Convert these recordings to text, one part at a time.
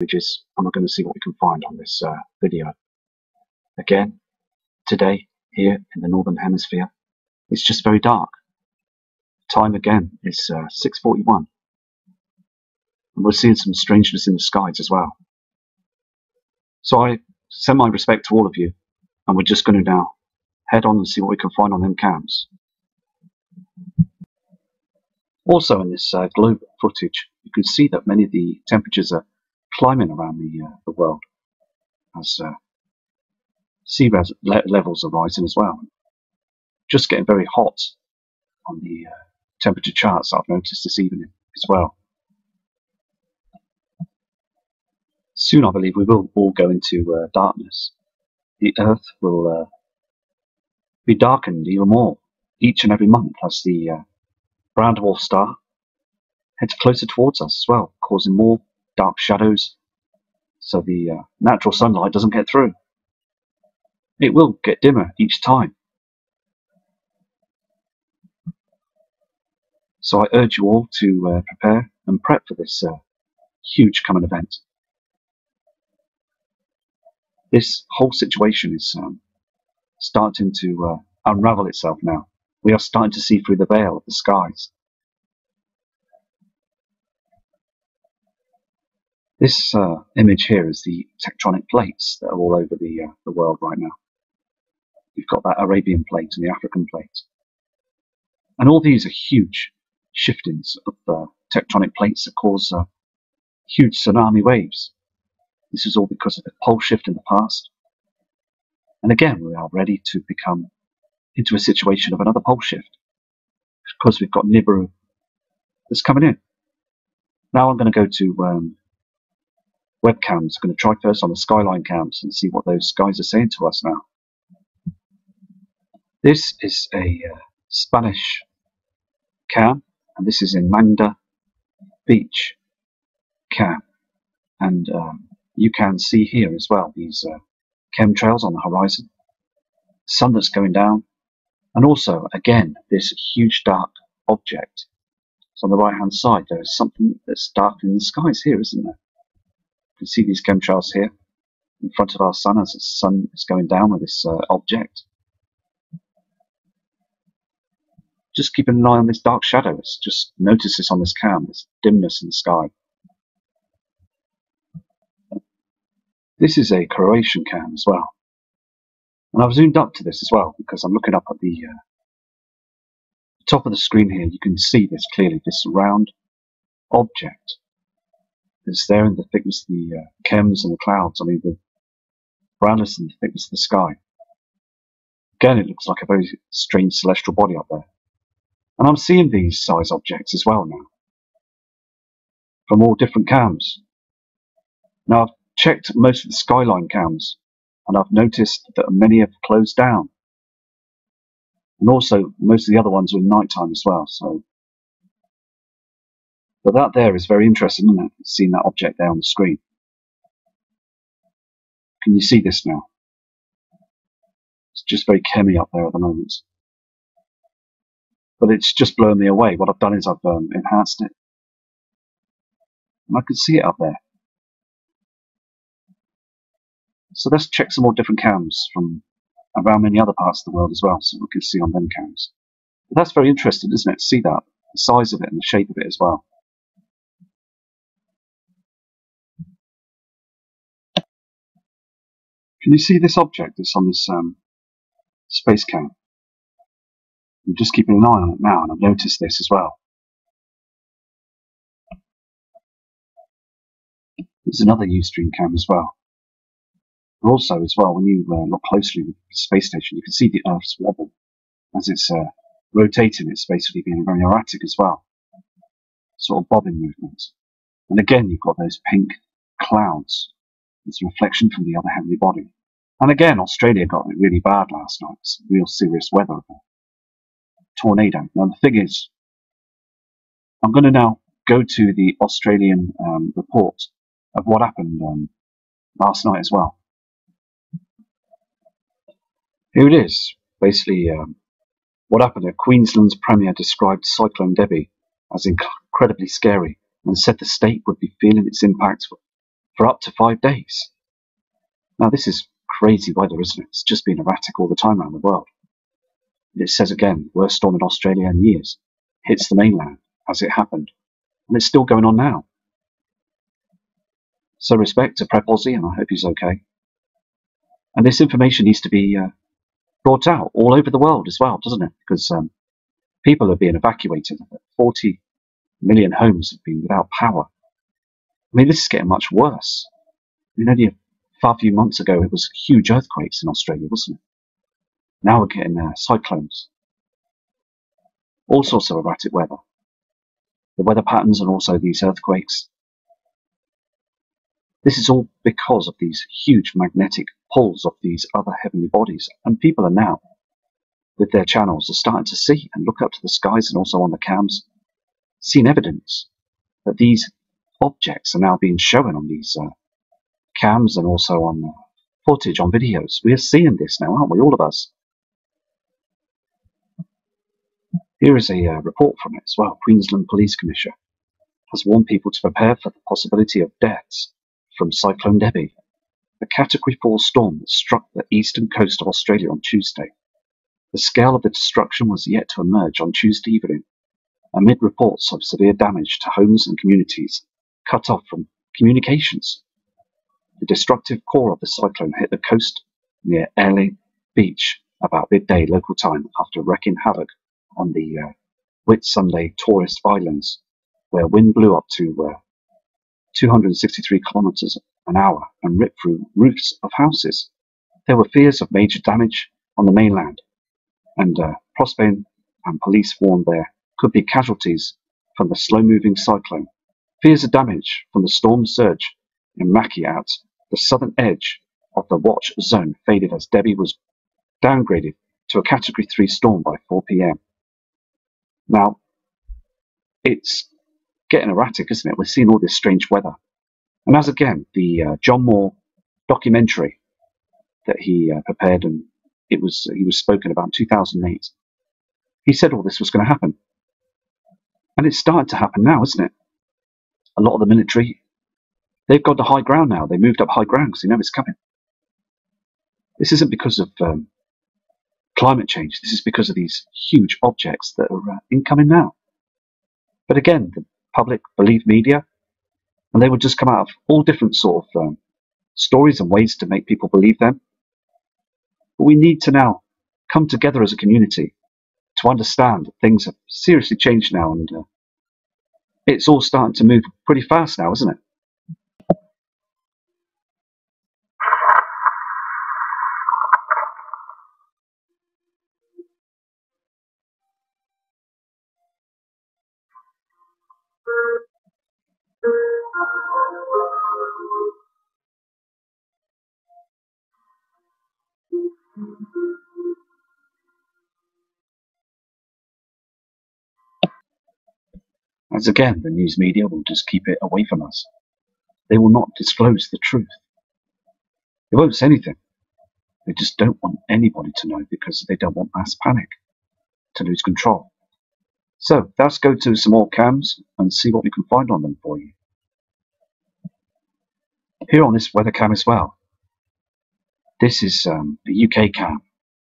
images and we're going to see what we can find on this uh, video. Again, today here in the Northern Hemisphere, it's just very dark. Time again is uh, 6.41 and we're seeing some strangeness in the skies as well. So I send my respect to all of you and we're just going to now head on and see what we can find on them cams. Also in this uh, globe footage, you can see that many of the temperatures are climbing around the, uh, the world as uh, sea le levels are rising as well. Just getting very hot on the uh, temperature charts I've noticed this evening as well. Soon, I believe, we will all go into uh, darkness. The Earth will uh, be darkened even more each and every month as the uh, brown dwarf star heads closer towards us as well, causing more dark shadows so the uh, natural sunlight doesn't get through. It will get dimmer each time. So I urge you all to uh, prepare and prep for this uh, huge coming event. This whole situation is um, starting to uh, unravel itself now. We are starting to see through the veil of the skies. This uh, image here is the tectonic plates that are all over the, uh, the world right now. You've got that Arabian plate and the African plate. And all these are huge shiftings of uh, tectonic plates that cause uh, huge tsunami waves. This is all because of the pole shift in the past. And again, we are ready to become into a situation of another pole shift because we've got Nibiru that's coming in. Now I'm going to go to um, webcams. Going to try first on the skyline cams and see what those guys are saying to us now. This is a uh, Spanish cam, and this is in Manda Beach cam. And um, you can see here as well these uh, chemtrails on the horizon, sun that's going down, and also, again, this huge dark object. So on the right hand side, there is something that's dark in the skies here, isn't there? Can see these chemtrails here in front of our sun as the sun is going down with this uh, object. Just keep an eye on this dark shadows. Just notice this on this cam, this dimness in the sky. This is a Croatian cam as well. And I've zoomed up to this as well because I'm looking up at the uh, top of the screen here. You can see this clearly, this round object it's there in the thickness of the uh, chems and the clouds. I mean, the brownness and the thickness of the sky. Again, it looks like a very strange celestial body up there. And I'm seeing these size objects as well now. From all different cams. Now, I've checked most of the skyline cams, and I've noticed that many have closed down. And also, most of the other ones are nighttime as well, so but that there is very interesting, isn't it? Seeing that object there on the screen. Can you see this now? It's just very chemmy up there at the moment. But it's just blown me away. What I've done is I've um, enhanced it. And I can see it up there. So let's check some more different cams from around many other parts of the world as well, so we can see on them cams. But that's very interesting, isn't it? See that, the size of it and the shape of it as well. Can you see this object that's on this um, space cam? I'm just keeping an eye on it now, and I've noticed this as well. There's another Ustream cam as well. Also, as well, when you uh, look closely at the space station, you can see the Earth's wobble as it's uh, rotating. It's basically being very erratic as well, sort of bobbing movements. And again, you've got those pink clouds. It's a reflection from the other heavenly body. And again, Australia got it really bad last night. It's real serious weather. Tornado. Now, the thing is, I'm going to now go to the Australian um, report of what happened um, last night as well. Here it is. Basically, um, what happened at Queensland's Premier described Cyclone Debbie as incredibly scary and said the state would be feeling its impact for up to five days. Now, this is crazy weather, isn't it? It's just been erratic all the time around the world. It says again, worst storm in Australia in years. Hits the mainland as it happened. And it's still going on now. So respect to Prep Aussie, and I hope he's okay. And this information needs to be uh, brought out all over the world as well, doesn't it? Because um, people are being evacuated. 40 million homes have been without power. I mean, this is getting much worse. Mean, only a far few months ago, it was huge earthquakes in Australia, wasn't it? Now we're getting uh, cyclones. All sorts of erratic weather. The weather patterns and also these earthquakes. This is all because of these huge magnetic pulls of these other heavenly bodies. And people are now, with their channels, are starting to see and look up to the skies and also on the cams, seen evidence that these objects are now being shown on these uh, cams and also on uh, footage, on videos. We are seeing this now, aren't we, all of us? Here is a uh, report from it as well. Queensland Police Commissioner has warned people to prepare for the possibility of deaths from Cyclone Debbie, a Category 4 storm that struck the eastern coast of Australia on Tuesday. The scale of the destruction was yet to emerge on Tuesday evening, amid reports of severe damage to homes and communities cut off from communications. The destructive core of the cyclone hit the coast near Airlie Beach about midday local time after wreaking havoc on the uh, Whitsunday tourist islands, where wind blew up to uh, 263 kilometers an hour and ripped through roofs of houses. There were fears of major damage on the mainland, and uh, Brisbane and police warned there could be casualties from the slow-moving cyclone. Fears of damage from the storm surge in Mackay at the southern edge of the watch zone faded as Debbie was downgraded to a Category 3 storm by 4 p.m. Now, it's getting erratic, isn't it? We're seeing all this strange weather. And as again, the uh, John Moore documentary that he uh, prepared and it was he was spoken about in 2008. He said all this was going to happen, and it's started to happen now, isn't it? A lot of the military, they've got to high ground now. They moved up high ground because they know it's coming. This isn't because of um, climate change. This is because of these huge objects that are uh, incoming now. But again, the public believe media, and they would just come out of all different sort of um, stories and ways to make people believe them. But we need to now come together as a community to understand that things have seriously changed now, and uh, it's all starting to move pretty fast now, isn't it? As again, the news media will just keep it away from us. They will not disclose the truth. They won't say anything. They just don't want anybody to know because they don't want mass panic, to lose control. So let's go to some more cams and see what we can find on them for you. Here on this weather cam as well. This is um, the UK cam,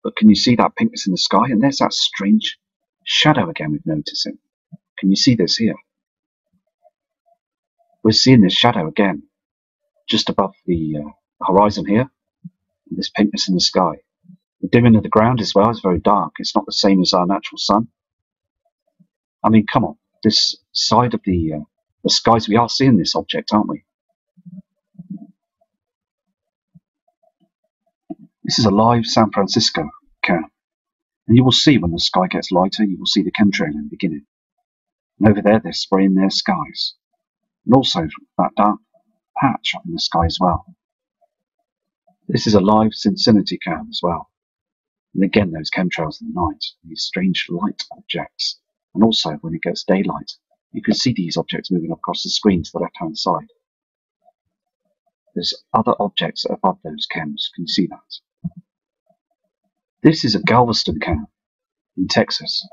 but can you see that pinkness in the sky? And there's that strange shadow again we've noticing. Can you see this here? We're seeing this shadow again, just above the uh, horizon here, this pinkness in the sky. The dimming of the ground as well is very dark. It's not the same as our natural sun. I mean, come on, this side of the uh, the skies, we are seeing this object, aren't we? This is a live San Francisco cam. And you will see when the sky gets lighter, you will see the chemtrail beginning. And over there, they're spraying their skies. And also that dark patch up in the sky as well. This is a live Cincinnati cam as well. And again, those chemtrails in the night, these strange light objects. And also, when it gets daylight, you can see these objects moving across the screen to the left-hand side. There's other objects above those chems. Can you see that? This is a Galveston cam in Texas.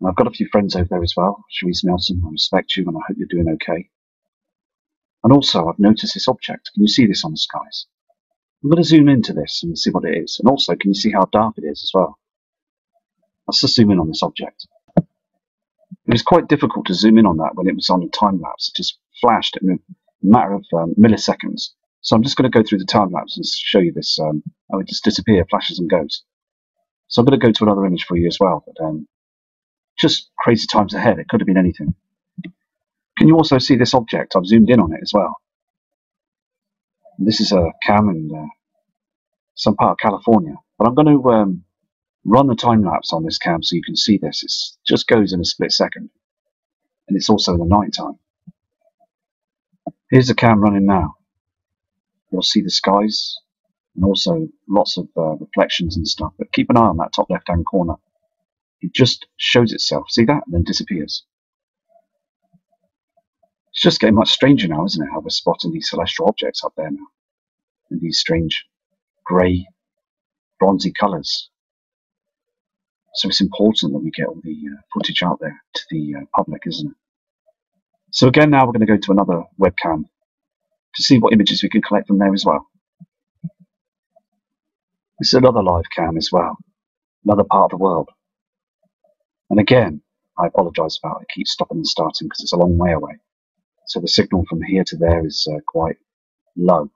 And I've got a few friends over there as well. Cherise Nelson, I respect you and I hope you're doing okay. And also, I've noticed this object. Can you see this on the skies? I'm going to zoom into this and see what it is. And also, can you see how dark it is as well? Let's just zoom in on this object. It was quite difficult to zoom in on that when it was on time lapse. It just flashed in a matter of um, milliseconds. So I'm just going to go through the time lapse and show you this. Um, it just disappears, flashes and goes. So I'm going to go to another image for you as well. But um, just crazy times ahead. It could have been anything. Can you also see this object? I've zoomed in on it as well. This is a cam in uh, some part of California. But I'm going to um, run the time lapse on this cam so you can see this. It just goes in a split second. And it's also in the night time. Here's the cam running now. You'll see the skies and also lots of uh, reflections and stuff. But keep an eye on that top left hand corner. It just shows itself. See that? And then disappears. It's just getting much stranger now, isn't it? How we're spotting these celestial objects up there now. In these strange grey, bronzy colours. So it's important that we get all the uh, footage out there to the uh, public, isn't it? So again, now we're going to go to another webcam to see what images we can collect from there as well. This is another live cam as well, another part of the world. And again, I apologise about it. it keeps stopping and starting because it's a long way away. So the signal from here to there is uh, quite low.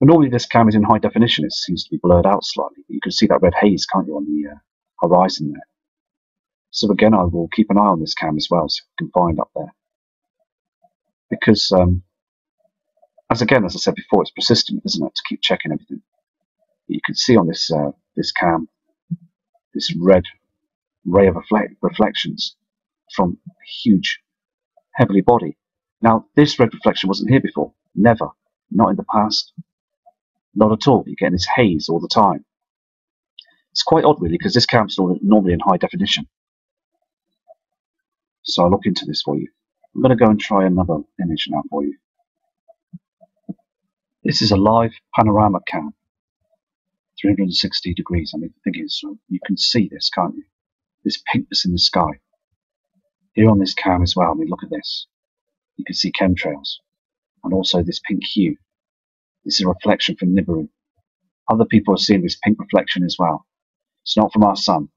But normally this cam is in high definition. It seems to be blurred out slightly. But you can see that red haze, can't you, on the uh, horizon there. So again, I will keep an eye on this cam as well, so you can find up there. Because, um, as again, as I said before, it's persistent, isn't it, to keep checking everything. You can see on this uh, this cam, this red ray of reflect reflections from a huge, heavily body. Now, this red reflection wasn't here before. Never. Not in the past. Not at all. You're getting this haze all the time. It's quite odd, really, because this cam's normally in high definition. So I'll look into this for you. I'm going to go and try another image now for you. This is a live panorama cam. 360 degrees. I mean, the thing is, you can see this, can't you? This pinkness in the sky. Here on this cam as well, I mean, look at this. You can see chemtrails. And also this pink hue. This is a reflection from Nibiru. Other people are seeing this pink reflection as well. It's not from our sun.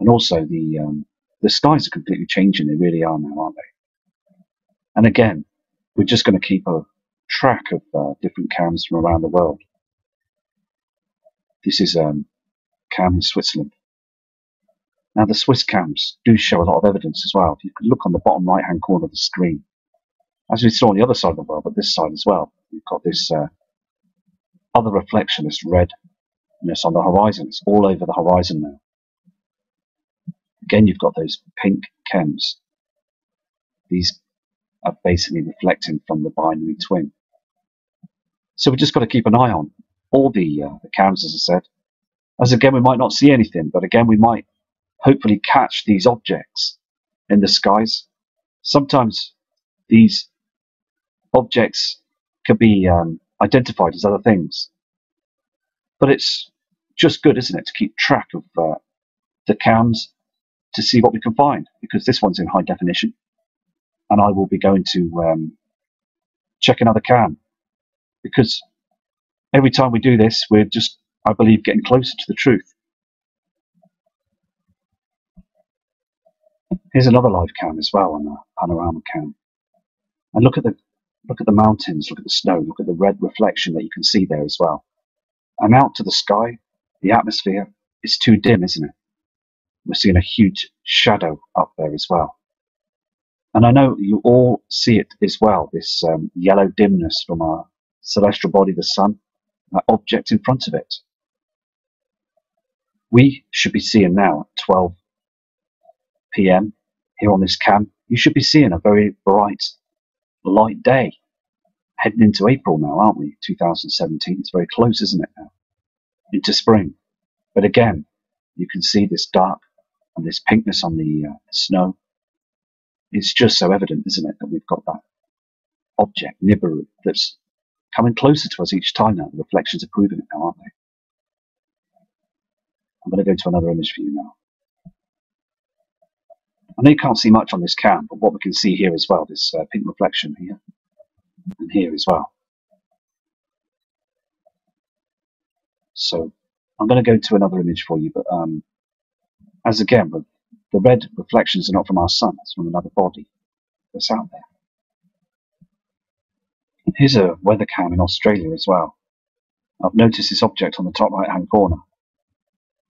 And also the um, the skies are completely changing. They really are now, aren't they? And again, we're just going to keep a track of uh, different cams from around the world. This is um, cam in Switzerland. Now the Swiss cams do show a lot of evidence as well. If you look on the bottom right hand corner of the screen, as we saw on the other side of the world, but this side as well, you've got this uh, other reflection, this red on the horizon. It's all over the horizon now. Again, you've got those pink chems. These are basically reflecting from the binary twin. So we've just got to keep an eye on all the, uh, the cams, as I said. As again, we might not see anything, but again, we might hopefully catch these objects in the skies. Sometimes these objects could be um, identified as other things. But it's just good, isn't it, to keep track of uh, the cams to see what we can find because this one's in high definition and I will be going to um, check another cam because every time we do this we're just I believe getting closer to the truth. Here's another live cam as well on a panorama cam and look at the look at the mountains, look at the snow, look at the red reflection that you can see there as well. And out to the sky, the atmosphere is too dim, isn't it? We're seeing a huge shadow up there as well. And I know you all see it as well, this um, yellow dimness from our celestial body, the sun, object in front of it. We should be seeing now at 12 p.m. here on this cam, you should be seeing a very bright, light day. Heading into April now, aren't we? 2017. It's very close, isn't it now? into spring. But again, you can see this dark and this pinkness on the uh, snow. It's just so evident, isn't it, that we've got that object, Nibiru, that's coming closer to us each time now. The reflections are proving it now, aren't they? I'm going to go to another image for you now. I know you can't see much on this cam, but what we can see here as well, this uh, pink reflection here. and here as well. So I'm going to go to another image for you, but um, as again, the red reflections are not from our sun, it's from another body that's out there. Here's a weather cam in Australia as well. I've noticed this object on the top right hand corner.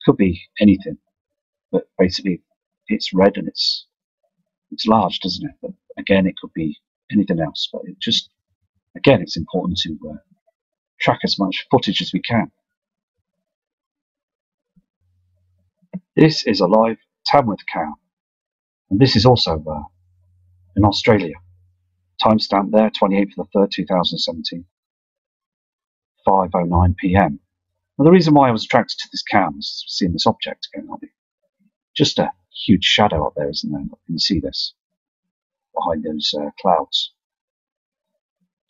Could be anything, but basically it's red and it's it's large, doesn't it? But again, it could be anything else. But it just again, it's important to uh, track as much footage as we can. This is a live Tamworth cow, and this is also uh, in Australia. Timestamp there, 28th of the 3rd, 2017, 5.09 pm. Well, the reason why I was attracted to this cam is seeing this object again. Just a huge shadow up there, isn't there? You can see this behind those uh, clouds.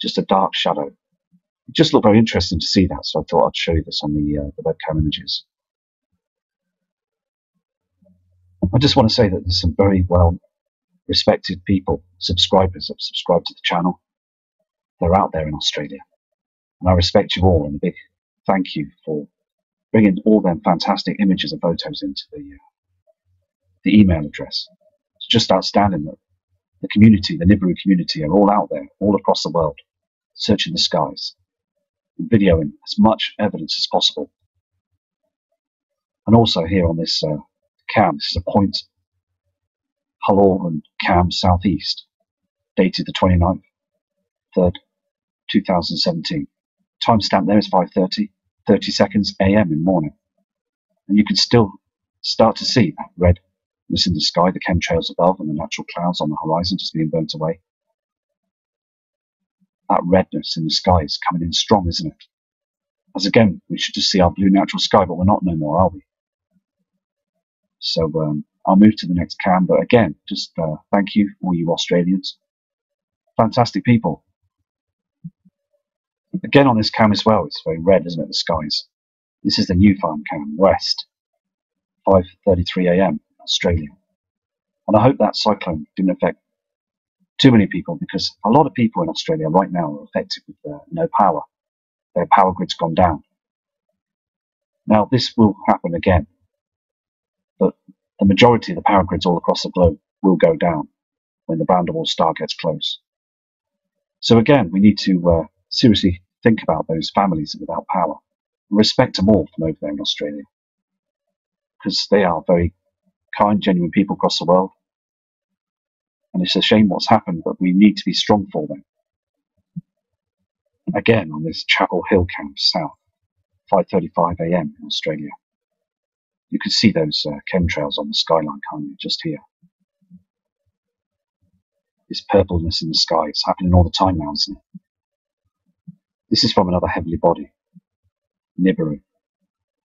Just a dark shadow. It just looked very interesting to see that, so I thought I'd show you this on the, uh, the webcam images. I just want to say that there's some very well respected people, subscribers that subscribe to the channel. They're out there in Australia. And I respect you all and a big thank you for bringing all them fantastic images and photos into the, uh, the email address. It's just outstanding that the community, the Nibiru community, are all out there, all across the world, searching the skies, and videoing as much evidence as possible. And also here on this uh, cam. This is a point Hull and Cam Southeast, dated the 29th, 3rd, 2017. Timestamp there is 5.30, 30 seconds AM in morning. And you can still start to see that redness in the sky, the chemtrails above and the natural clouds on the horizon just being burnt away. That redness in the sky is coming in strong, isn't it? As again, we should just see our blue natural sky, but we're not no more, are we? So um, I'll move to the next cam. But again, just uh, thank you, all you Australians. Fantastic people. Again on this cam as well, it's very red, isn't it, the skies. This is the new farm cam, west, 5.33am, Australia. And I hope that cyclone didn't affect too many people because a lot of people in Australia right now are affected with uh, no power. Their power grid's gone down. Now, this will happen again the majority of the power grids all across the globe will go down when the brown dwarf star gets close. So again, we need to uh, seriously think about those families without power respect them all from over there in Australia because they are very kind, genuine people across the world. And it's a shame what's happened, but we need to be strong for them. Again, on this Chapel Hill camp south, 5.35am in Australia. You can see those uh, chemtrails on the skyline, can't you? Just here. This purpleness in the sky, it's happening all the time now, isn't it? This is from another heavenly body. Nibiru.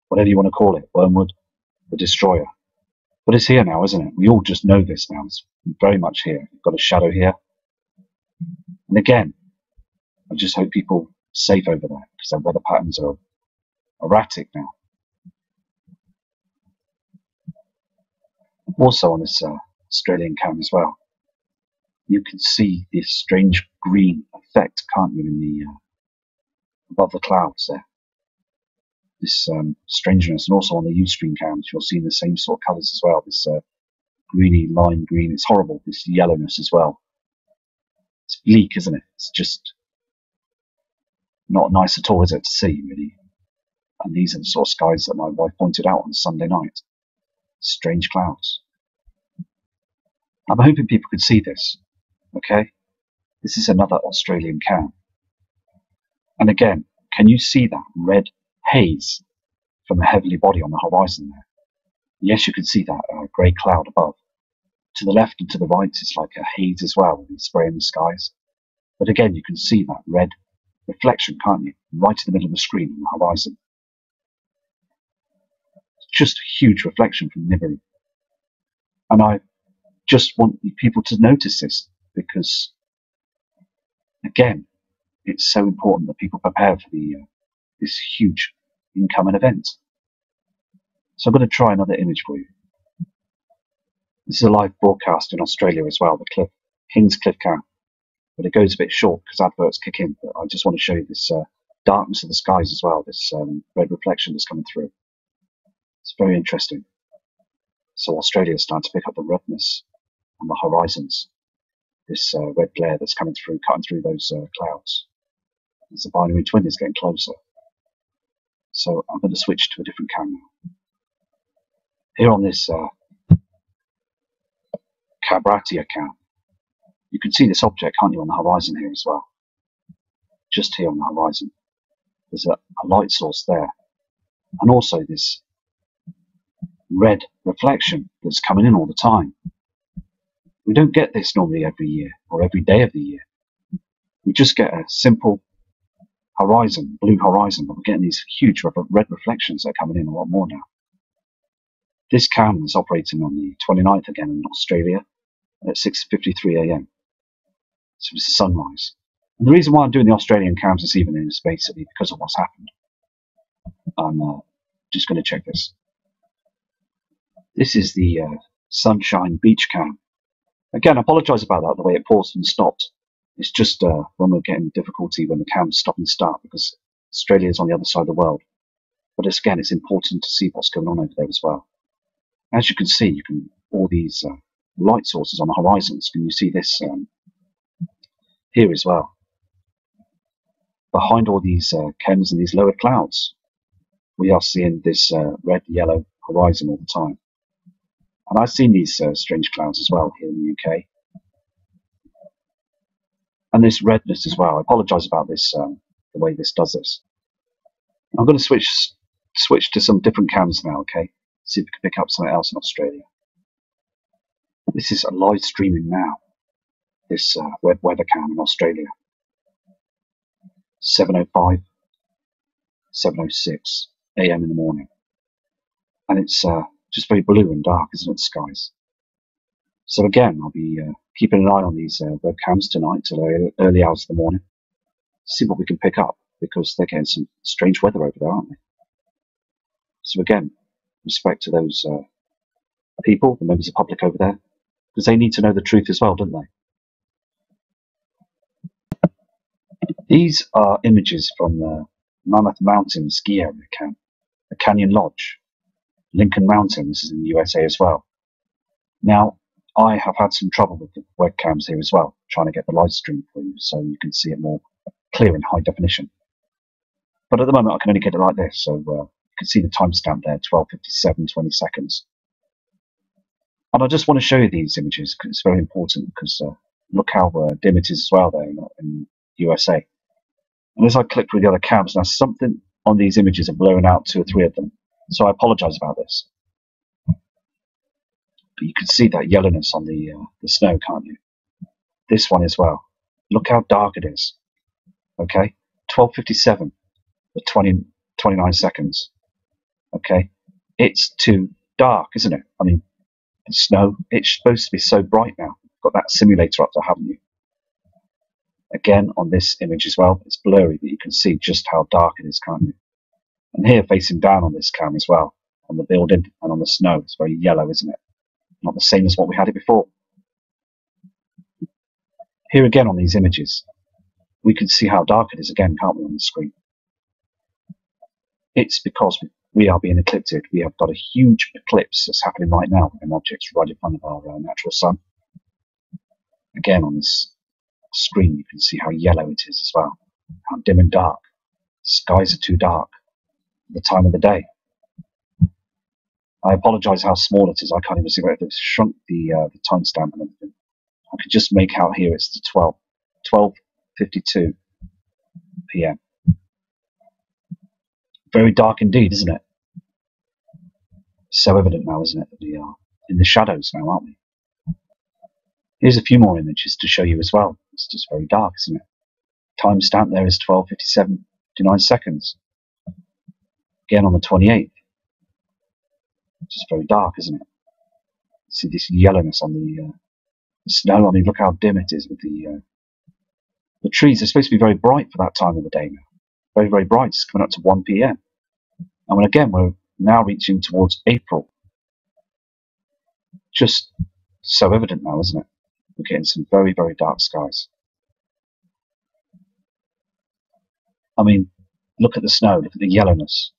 Whatever you want to call it. Wormwood. The Destroyer. But it's here now, isn't it? We all just know this now. It's very much here. You've got a shadow here. And again, I just hope people safe over there because their weather patterns are erratic now. Also on this uh, Australian cam as well. You can see this strange green effect, can't you, in the uh, above the clouds there. This um, strangeness, and also on the Ustream cams, you'll see the same sort of colours as well. This uh, greeny lime green. It's horrible. This yellowness as well. It's bleak, isn't it? It's just not nice at all, is it, to see, really? And these are the sort of skies that my wife pointed out on Sunday night. Strange clouds. I'm hoping people could see this. Okay? This is another Australian cam. And again, can you see that red haze from the heavenly body on the horizon there? Yes, you can see that uh, grey cloud above. To the left and to the right is like a haze as well, with the spray in the skies. But again, you can see that red reflection, can't you? Right in the middle of the screen on the horizon. It's just a huge reflection from Nibiru. And I just want people to notice this because, again, it's so important that people prepare for the uh, this huge incoming event. So I'm going to try another image for you. This is a live broadcast in Australia as well, the Cliff, Kingscliff Camp. but it goes a bit short because adverts kick in. But I just want to show you this uh, darkness of the skies as well, this um, red reflection that's coming through. It's very interesting. So Australia is starting to pick up the redness on the horizons. This uh, red glare that's coming through, cutting through those uh, clouds. As the binary twin is getting closer. So I'm going to switch to a different camera. Here on this uh, Cabarita account, you can see this object, can't you, on the horizon here as well. Just here on the horizon. There's a, a light source there. And also this red reflection that's coming in all the time. We don't get this normally every year or every day of the year. We just get a simple horizon, blue horizon, but we're getting these huge red reflections that are coming in a lot more now. This cam is operating on the 29th again in Australia at 6.53am. So it's sunrise. And the reason why I'm doing the Australian cams this evening is basically because of what's happened. I'm uh, just going to check this. This is the uh, Sunshine Beach cam. Again, I apologise about that, the way it paused and stopped. It's just uh, when we're getting difficulty when the cams stop and start because Australia is on the other side of the world. But it's, again, it's important to see what's going on over there as well. As you can see, you can all these uh, light sources on the horizons. Can you see this um, here as well? Behind all these uh, and these lower clouds, we are seeing this uh, red, yellow horizon all the time. And I've seen these uh, strange clouds as well here in the UK. And this redness as well. I apologise about this, um, the way this does this. I'm going to switch switch to some different cams now, okay? See if we can pick up something else in Australia. This is a live streaming now. This uh, web weather cam in Australia. 7.05, 7.06 a.m. in the morning. And it's uh, just very blue and dark, isn't it, skies? So again, I'll be uh, keeping an eye on these uh, webcams tonight till early, hours of the morning. See what we can pick up because they're getting some strange weather over there, aren't they? So again, respect to those uh, people, the members of the public over there, because they need to know the truth as well, don't they? These are images from the Mammoth Mountain ski area camp, the Canyon Lodge, Lincoln Mountain. This is in the USA as well. Now, I have had some trouble with the webcams here as well, trying to get the live stream for you so you can see it more clear in high definition. But at the moment, I can only get it like this, so uh, you can see the timestamp there, 12:57, 20 seconds. And I just want to show you these images because it's very important because uh, look how uh, dim it is as well there in, in USA. And as I click through the other cabs, now something on these images are blowing out two or three of them. So I apologize about this. But you can see that yellowness on the, uh, the snow, can't you? This one as well. Look how dark it is. Okay? 1257 for 20, 29 seconds. Okay? It's too dark, isn't it? I mean, the snow, it's supposed to be so bright now. Got that simulator up there, haven't you? Again, on this image as well, it's blurry, but you can see just how dark it is, can't you? And here, facing down on this cam as well, on the building and on the snow, it's very yellow, isn't it? Not the same as what we had it before. Here again on these images, we can see how dark it is again, can't we, on the screen? It's because we are being eclipsed. We have got a huge eclipse that's happening right now, an object's right in front of our uh, natural sun. Again, on this screen, you can see how yellow it is as well, how dim and dark. Skies are too dark the time of the day. I apologize how small it is. I can't even see where it shrunk the uh, the timestamp and everything. I could just make out here it's the 12, 12.52 p.m. Very dark indeed, isn't it? So evident now, isn't it, that we are in the shadows now, aren't we? Here's a few more images to show you as well. It's just very dark, isn't it? Timestamp there is 12.57 59 seconds. Again on the 28th. It's just very dark, isn't it? See this yellowness on the, uh, the snow. I mean, look how dim it is with the uh, the trees. are supposed to be very bright for that time of the day now. Very, very bright. It's coming up to 1 p.m. And when again, we're now reaching towards April. Just so evident now, isn't it? We're getting some very, very dark skies. I mean, look at the snow, look at the yellowness.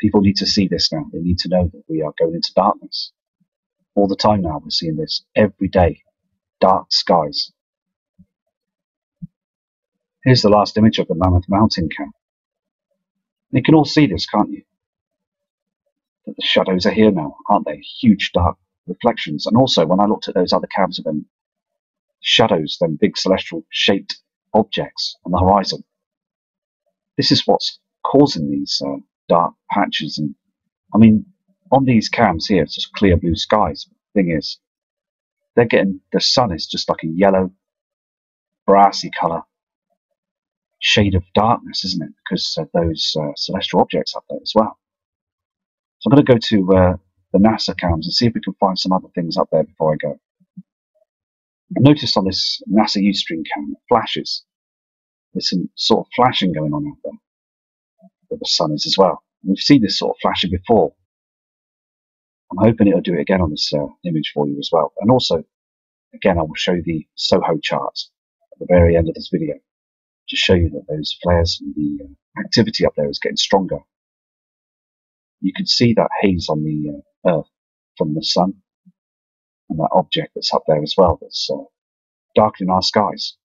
People need to see this now. They need to know that we are going into darkness. All the time now, we're seeing this every day. Dark skies. Here's the last image of the Mammoth Mountain camp. You can all see this, can't you? That the shadows are here now, aren't they? Huge dark reflections. And also, when I looked at those other cabs of them shadows, them big celestial shaped objects on the horizon, this is what's causing these uh, dark patches. And I mean, on these cams here, it's just clear blue skies. Thing is, they're getting the sun is just like a yellow, brassy color shade of darkness, isn't it? Because of those uh, celestial objects up there as well. So I'm going to go to uh, the NASA cams and see if we can find some other things up there before I go. I noticed on this NASA Ustream cam, flashes. There's some sort of flashing going on out there where the sun is as well. We've seen this sort of flashing before. I'm hoping it'll do it again on this uh, image for you as well. And also, again, I will show the SOHO charts at the very end of this video to show you that those flares and the uh, activity up there is getting stronger. You can see that haze on the uh, Earth from the sun and that object that's up there as well that's uh, darkening our skies.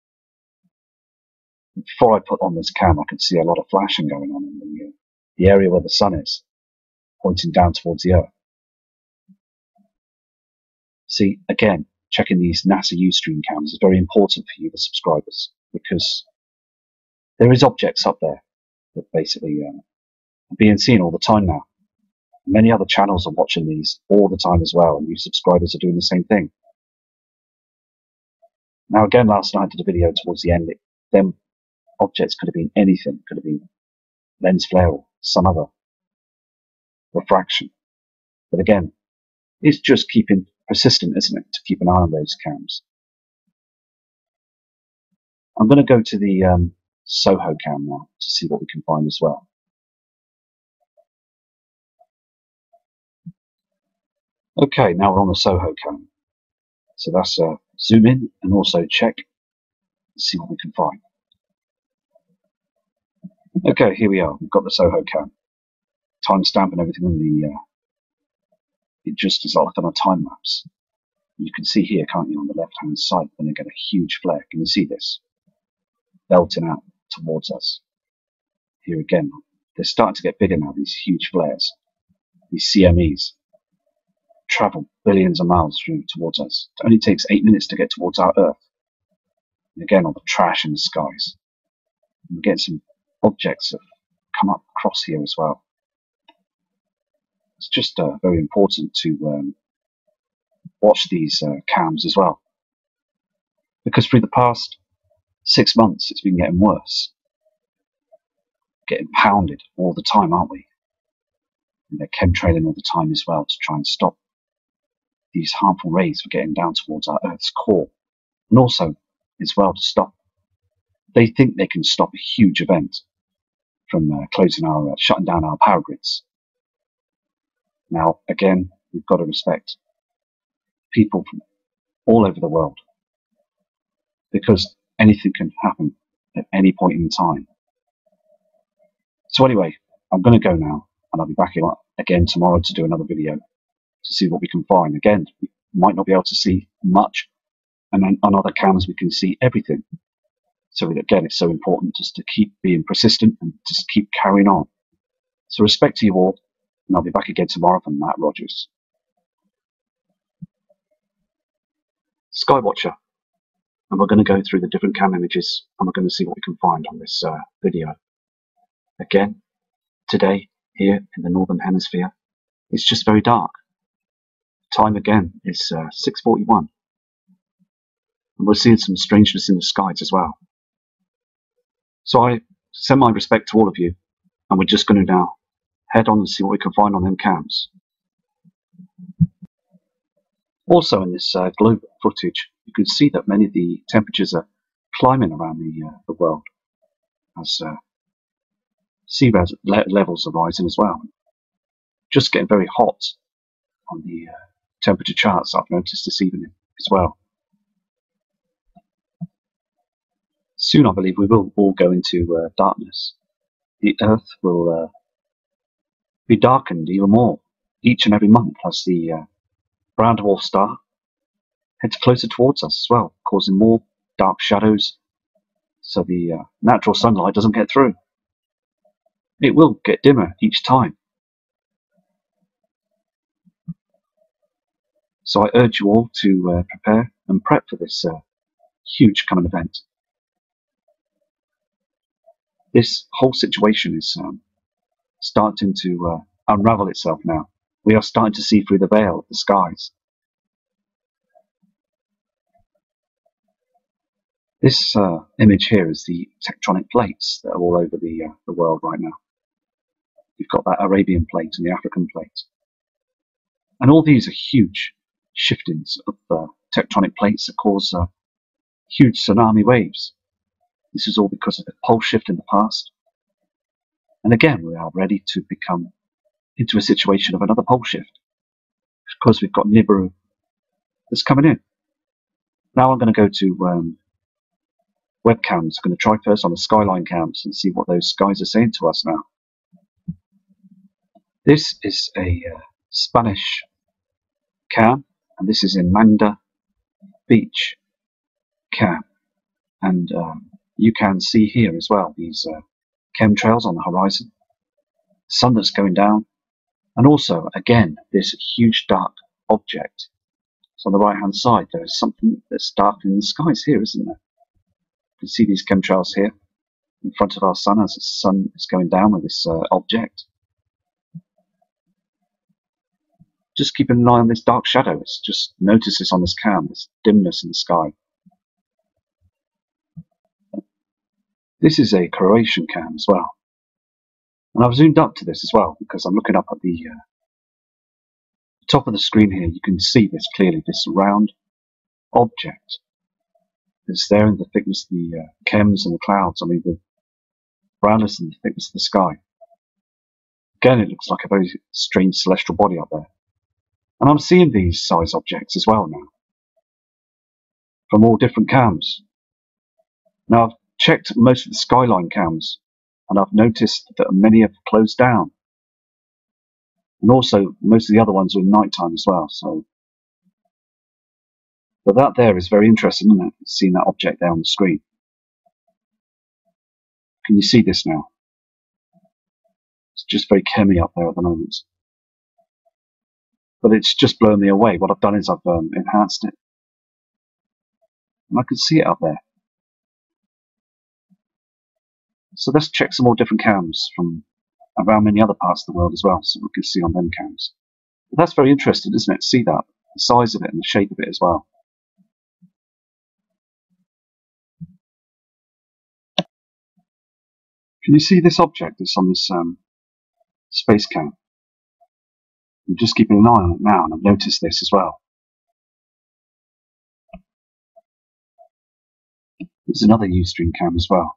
Before I put on this cam, I could see a lot of flashing going on in the, uh, the area where the sun is, pointing down towards the Earth. See, again, checking these NASA Ustream cams is very important for you, the subscribers, because there is objects up there that basically uh, are being seen all the time now. Many other channels are watching these all the time as well, and new subscribers are doing the same thing. Now, again, last night I did a video towards the end. It, them objects could have been anything. Could have been lens flare or some other refraction. But again, it's just keeping persistent, isn't it, to keep an eye on those cams. I'm going to go to the um, Soho cam now to see what we can find as well. Okay, now we're on the Soho cam. So that's uh, zoom in and also check see what we can find. Okay, here we are. We've got the Soho cam. Timestamp and everything in the. Uh, it just is like on a time lapse. You can see here, can't you, on the left hand side, when they get a huge flare. Can you see this? Belting out towards us. Here again, they're starting to get bigger now, these huge flares. These CMEs travel billions of miles through towards us. It only takes eight minutes to get towards our Earth. And again, all the trash in the skies. And we get some objects have come up across here as well. It's just uh, very important to um, watch these uh, cams as well. Because through the past six months, it's been getting worse. Getting pounded all the time, aren't we? And they're chemtrailing all the time as well to try and stop these harmful rays from getting down towards our Earth's core. And also, as well, to stop. They think they can stop a huge event from uh, closing our, uh, shutting down our power grids. Now, again, we've got to respect people from all over the world because anything can happen at any point in time. So anyway, I'm going to go now and I'll be back again tomorrow to do another video to see what we can find. Again, we might not be able to see much and then on other cams we can see everything. So again, it's so important just to keep being persistent and just keep carrying on. So respect to you all, and I'll be back again tomorrow from Matt Rogers. Skywatcher, and we're going to go through the different cam images and we're going to see what we can find on this uh, video. Again, today here in the Northern Hemisphere, it's just very dark. Time again is uh, 6.41. And we're seeing some strangeness in the skies as well. So I send my respect to all of you, and we're just going to now head on and see what we can find on them cams. Also in this uh, globe footage, you can see that many of the temperatures are climbing around the, uh, the world as uh, sea le levels are rising as well. Just getting very hot on the uh, temperature charts I've noticed this evening as well. Soon, I believe, we will all go into uh, darkness. The earth will uh, be darkened even more each and every month as the uh, brown dwarf star heads closer towards us as well, causing more dark shadows so the uh, natural sunlight doesn't get through. It will get dimmer each time. So I urge you all to uh, prepare and prep for this uh, huge coming event. This whole situation is um, starting to uh, unravel itself now. We are starting to see through the veil of the skies. This uh, image here is the tectonic plates that are all over the, uh, the world right now. You've got that Arabian plate and the African plate. And all these are huge shiftings of uh, tectonic plates that cause uh, huge tsunami waves. This is all because of the pole shift in the past. And again, we are ready to become into a situation of another pole shift because we've got Nibiru that's coming in. Now I'm going to go to um, webcams. I'm going to try first on the skyline cams and see what those skies are saying to us now. This is a uh, Spanish cam, and this is in Manda Beach cam. And um, you can see here as well these uh, chemtrails on the horizon, sun that's going down, and also, again, this huge dark object. So on the right hand side, there is something that's dark in the skies here, isn't there? You can see these chemtrails here in front of our sun as the sun is going down with this uh, object. Just keep an eye on this dark shadow. It's just notice this on this cam, this dimness in the sky. This is a Croatian cam as well. And I've zoomed up to this as well because I'm looking up at the uh, top of the screen here. You can see this clearly, this round object it's there in the thickness of the uh, chems and the clouds, I mean the brownness and the thickness of the sky. Again, it looks like a very strange celestial body up there. And I'm seeing these size objects as well now, from all different cams. Now, I've checked most of the skyline cams, and I've noticed that many have closed down. And also, most of the other ones are at night as well, so but that there is very interesting, isn't it? Seeing that object there on the screen. Can you see this now? It's just very chemmy up there at the moment. But it's just blown me away. What I've done is I've um, enhanced it. And I can see it up there. So let's check some more different cams from around many other parts of the world as well, so we can see on them cams. But that's very interesting, isn't it? See that, the size of it and the shape of it as well. Can you see this object that's on this um, space cam? I'm just keeping an eye on it now, and I've noticed this as well. There's another Ustream cam as well.